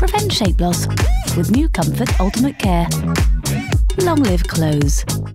Prevent shape loss with new Comfort Ultimate Care. Long live clothes.